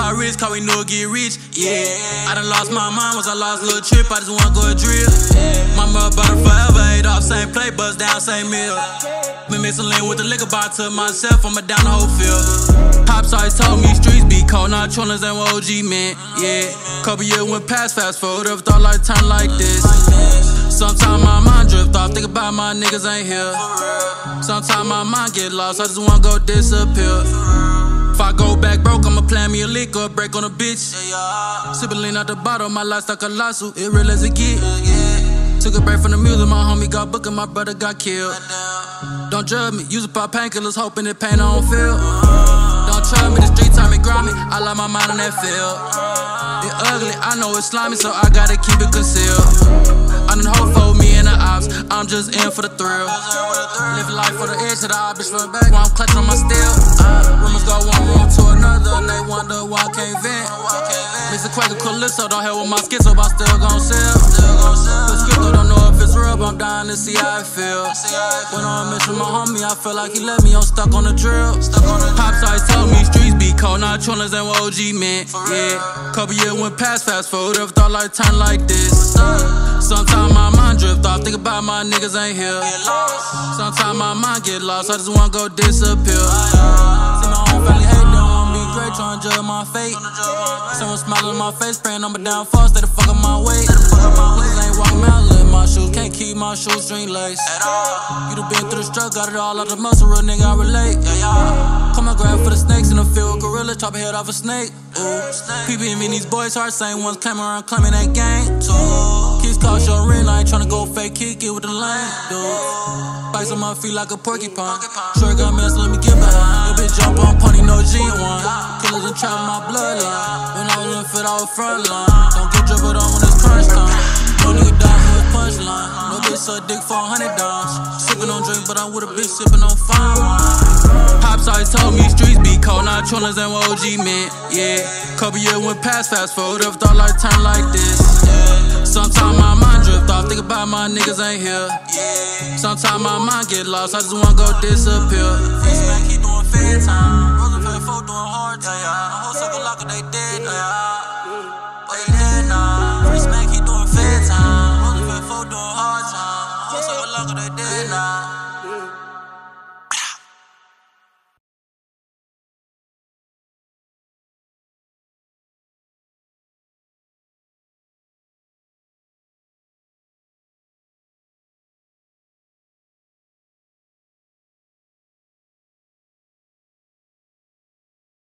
I rich, cause we knew it get rich. Yeah, I done lost my mind once I lost little Tripp. I just wanna go drill. Mama about forever, ate off same plate, buzz down same meal. Been mixing lean with the liquor bar to myself, I'ma down the whole field. Pops always told me streets be cold, not trollers and what OG man. Yeah, couple years went past, fast forward, ever thought like time like this. Sometimes my mind drift off, think about my niggas ain't here. Sometimes my mind get lost, I just wanna go disappear. If I go back broke, I'ma plan me a lick or break on a bitch. Sippin' lean out the bottle, my lifestyle colossal, it real as it get. Took a break from the music, my homie got booked and my brother got killed. Don't judge me, use a pop painkillers, hoping it pain I don't feel. Don't trust me, the street time me grimy, I like my mind on that field. It ugly, I know it's slimy, so I gotta keep it concealed. I'm just in for the thrill. Live life for the edge to the obvious from back while I'm clutching on my steel. Uh, rumors go one room to another, and they wonder why I can't vent. Mr. Quaker Calypso don't help with my schizo, but I still gon' sell. The scripto don't know if it's real, but I'm dying to see how it feel. When I'm missing my homie, I feel like he left me, I'm stuck on the drill. Pops always told me streets be cold, not trollers and what OG meant. Yeah, couple years went past, fast forward, ever thought like time like this. Sometimes think my niggas ain't here. Sometimes my mind get lost, I just wanna go disappear. See my own family hate, want me great, tryna judge my fate. Someone smiling on my face, praying I'm a downfall, stay the fuck on my way. Niggas ain't walking out, live my shoes, can't keep my shoes string lace. You done been through the struggle, got it all out the muscle, real nigga, I relate. Come on, grab for the snakes in the field, gorilla, chop a head off a snake. Ooh. People in these boys hard, same ones claiming around, claiming that gang. Too. Call your ring, I ain't tryna go fake, kick it with the lane, dude. Bites on my feet like a porcupine. Sure got mess, let me get behind. Your bitch jump on pony, no G1. Killers and trap my bloodline. When I was in fit, I was front line. Don't get dribbled on when it's crunch time. No nigga die for his punchline. No bitch suck dick for a hundred dollars. Sippin' on drink, but I'm with a bitch sippin' on fine wine. Pops always told me streets be cold, not trollers and what OG meant. Yeah, couple years went past, fast forward, ever thought like time like this. Sometimes my mind drift off, think about my niggas ain't here. Sometimes my mind get lost, I just wanna go disappear. Face keep doing.